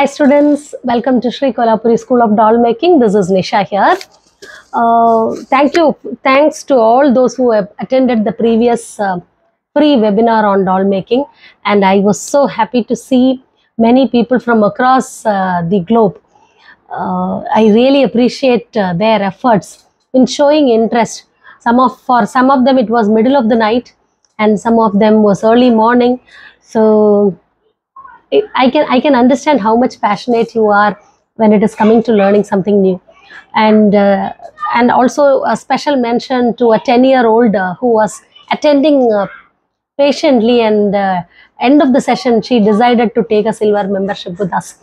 Hi students, welcome to Sri Kolhapuri School of Doll Making. This is Nisha here. Uh, thank you, thanks to all those who have attended the previous uh, free webinar on doll making and I was so happy to see many people from across uh, the globe. Uh, I really appreciate uh, their efforts in showing interest. Some of, for some of them it was middle of the night and some of them was early morning. So I can I can understand how much passionate you are when it is coming to learning something new, and uh, and also a special mention to a ten year old uh, who was attending uh, patiently and uh, end of the session she decided to take a silver membership with us.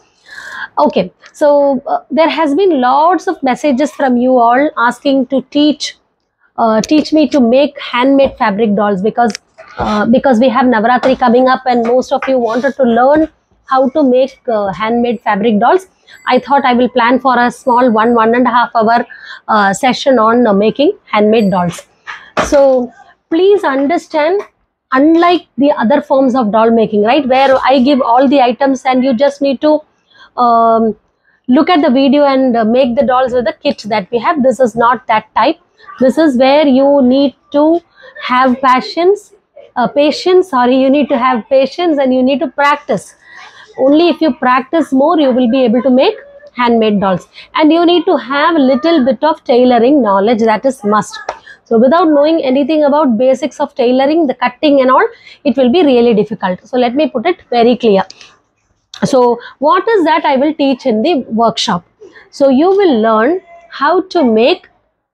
Okay, so uh, there has been lots of messages from you all asking to teach uh, teach me to make handmade fabric dolls because uh, because we have Navaratri coming up and most of you wanted to learn how to make uh, handmade fabric dolls. I thought I will plan for a small one one and a half hour uh, session on uh, making handmade dolls. So please understand unlike the other forms of doll making right where i give all the items and you just need to um, look at the video and uh, make the dolls with the kit that we have this is not that type this is where you need to have passions uh, patience sorry you need to have patience and you need to practice. Only if you practice more you will be able to make handmade dolls. And you need to have a little bit of tailoring knowledge that is must. So without knowing anything about basics of tailoring the cutting and all it will be really difficult. So let me put it very clear. So what is that i will teach in the workshop? So you will learn how to make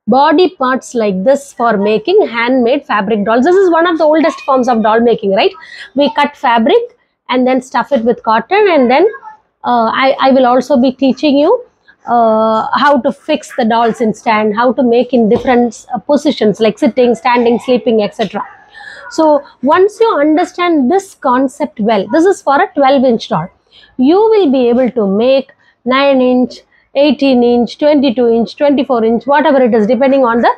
body parts like this for making handmade fabric dolls. This is one of the oldest forms of doll making right? We cut fabric and then stuff it with cotton and then uh, I, I will also be teaching you uh, how to fix the dolls in stand how to make in different uh, positions like sitting standing sleeping etc so once you understand this concept well this is for a 12 inch doll. You will be able to make 9 inch 18 inch 22 inch 24 inch whatever it is depending on the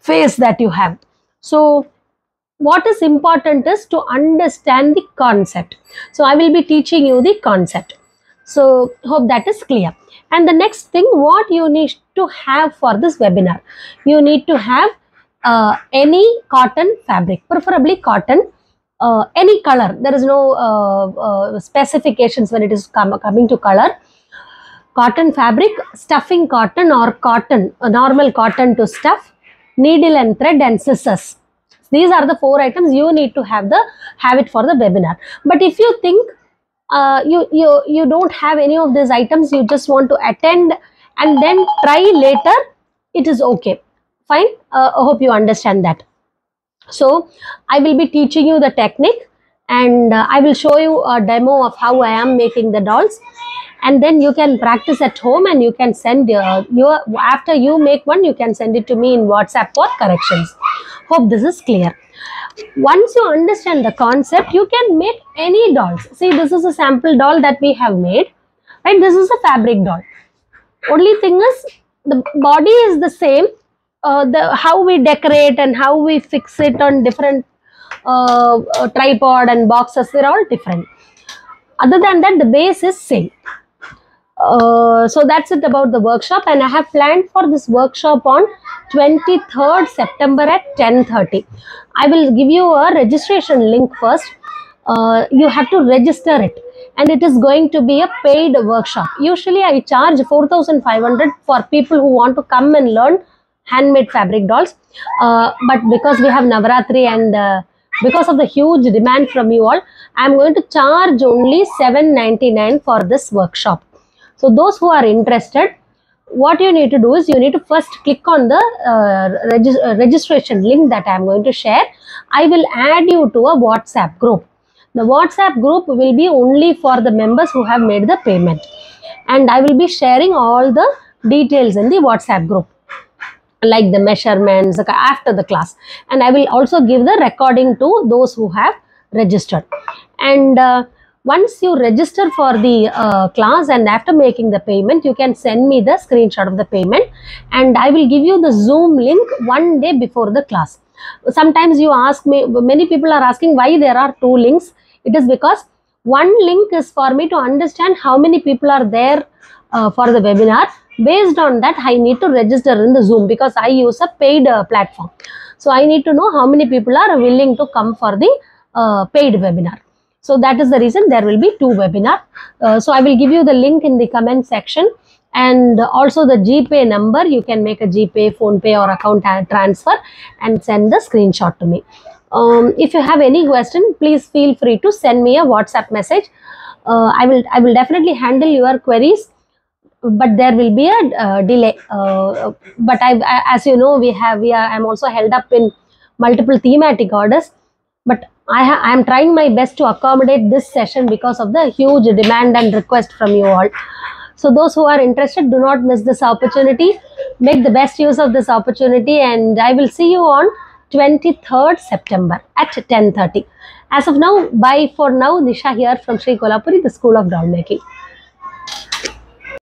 face that you have. So what is important is to understand the concept. So i will be teaching you the concept. So hope that is clear. And the next thing what you need to have for this webinar you need to have uh, any cotton fabric preferably cotton uh, any color. There is no uh, uh, specifications when it is com- coming to color cotton fabric stuffing cotton or cotton a normal cotton to stuff needle and thread and scissors. These are the four items you need to have the have it for the webinar. But if you think uh, you you you don't have any of these items you just want to attend and then try later it is okay. Fine uh, i hope you understand that. So i will be teaching you the technique and uh, i will show you a demo of how i am making the dolls. And then you can practice at home and you can send uh, your after you make one you can send it to me in whatsapp for corrections. Hope this is clear. Once you understand the concept you can make any dolls. See this is a sample doll that we have made right? This is a fabric doll. Only thing is the body is the same. Uh, the how we decorate and how we fix it on different uh, tripod and boxes they're all different. Other than that the base is same. Uh, so that's it about the workshop and i have planned for this workshop on 23rd september at 10:30 i will give you a registration link first. Uh, you have to register it and it is going to be a paid workshop. Usually i charge 4500 for people who want to come and learn handmade fabric dolls. Uh, but because we have navaratri and uh, because of the huge demand from you all i am going to charge only 799 for this workshop. So those who are interested what you need to do is you need to first click on the uh, uh, registration link that i am going to share. I will add you to a whatsapp group. The whatsapp group will be only for the members who have made the payment. And i will be sharing all the details in the whatsapp group like the measurements after the class. And i will also give the recording to those who have registered. And uh, once you register for the uh, class and after making the payment you can send me the screenshot of the payment and i will give you the zoom link one day before the class. Sometimes you ask me many people are asking why there are two links. It is because one link is for me to understand how many people are there uh, for the webinar based on that i need to register in the zoom because i use a paid uh, platform. So i need to know how many people are willing to come for the uh, paid webinar. So that is the reason there will be two webinar. Uh, so i will give you the link in the comment section and also the gpay number. You can make a gpay PhonePe or account transfer and send the screenshot to me. Um, if you have any question please feel free to send me a whatsapp message. Uh, i will i will definitely handle your queries but there will be a uh, delay uh, but I, I as you know we have we are i'm also held up in multiple thematic orders but i i am trying my best to accommodate this session because of the huge demand and request from you all. So those who are interested do not miss this opportunity. Make the best use of this opportunity and i will see you on 23rd september at 10:30 as of now bye for now. Nisha here from sri kolhapuri the school of doll making